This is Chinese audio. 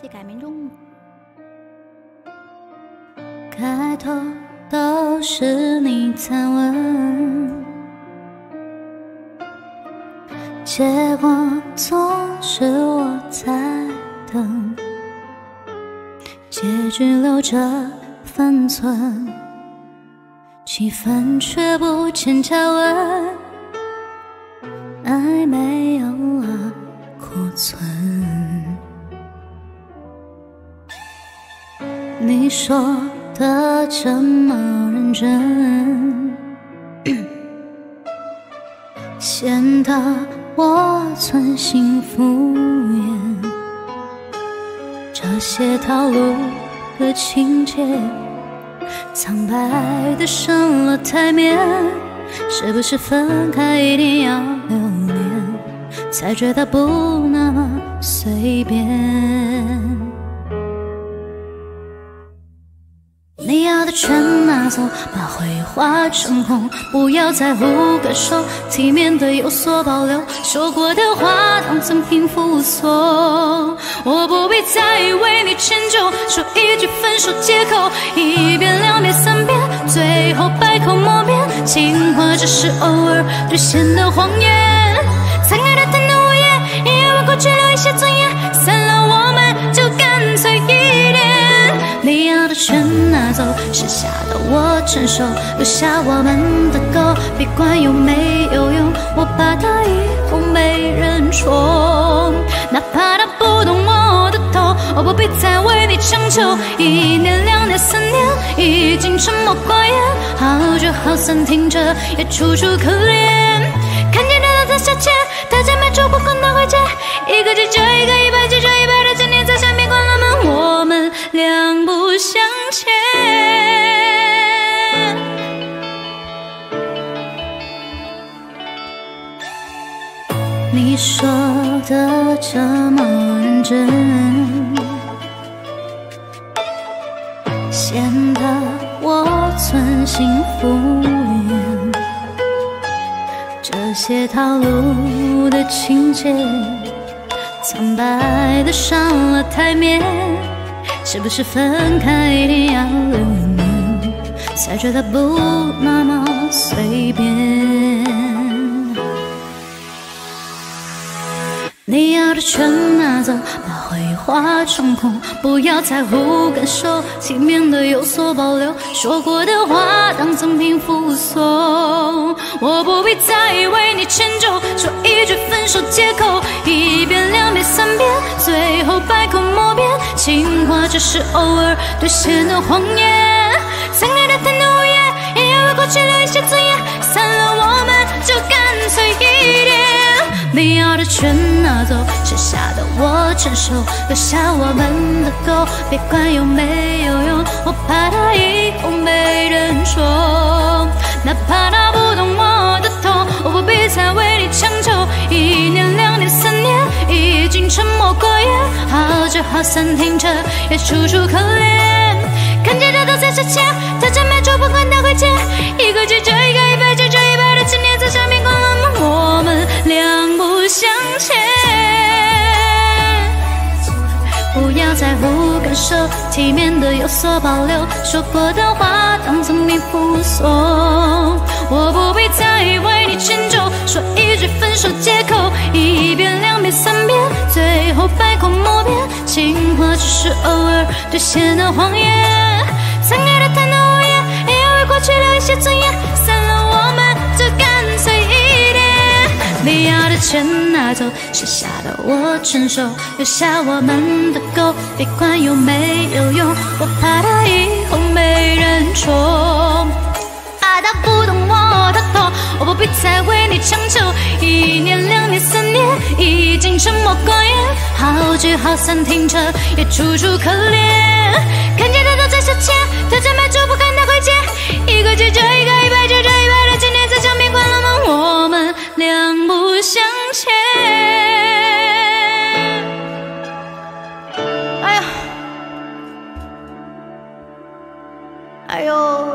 即改名中。开头都是你参问，结果总是我在等，结局留着分寸，气氛却不见加温，爱没有了库存。你说。的这么认真，显得我存心敷衍。这些套路的情节，苍白的上了台面，是不是分开一定要留恋，才觉得不那么随便？全拿走，把回忆化成空，不要在乎感受，体面的有所保留。说过的话当赠品附送，我不必再为你迁就，说一句分手借口，一遍两遍三遍，最后百口莫辩。情话只是偶尔兑现的谎言，残爱的贪得无厌，也为过去留一些尊严。剩下的我承受，留下我们的狗，别管有没有用。我怕它以后没人宠，哪怕他不懂我的痛，我不必再为你强求。一年、两年、三年，已经沉默寡言，好聚好散，听着也楚楚可怜。看见他在消遣，大家没就不管他会接，一个接着一个，你说的这么认真，显得我存心敷衍。这些套路的情节，苍白的上了台面，是不是分开一定要留念，才觉得不那么随便？你要的全拿走，把回忆化成空，不要在乎感受，体面的有所保留。说过的话当赠品附送，我不必再为你迁就，说一句分手借口，一遍两遍三遍，最后百口莫辩。情话只是偶尔兑现的谎言，曾爱的贪得无厌，也要为过去留一些尊严。散了，你要的全拿走，剩下的我承受，留下我们的狗，别管有没有用。我怕他以后没人宠，哪怕他不懂我的痛，我不必再为你强求。一年、两年、三年，已经沉默寡言，好聚好散，听着也楚楚可怜。看见他都在消遣，他真没就不管他会接，在乎感受，体面的有所保留，说过的话当赠品附送，我不必再为你迁就，说一句分手借口，一遍、两遍、三遍，最后百口莫辩，情话只是偶尔兑现的谎言，残爱的贪得无厌，也要为过去留一些尊严，你要的全拿走，剩下的我承受，留下我们的狗，别管有没有用。我怕它以后没人宠，怕他不懂我的痛，我不必再为你强求。一年、两年、三年，已经沉默寡言，好聚好散，听着也楚楚可怜。看见他都在消遣，他在买就不看他会接，一个接着一个，一百接着哎呦。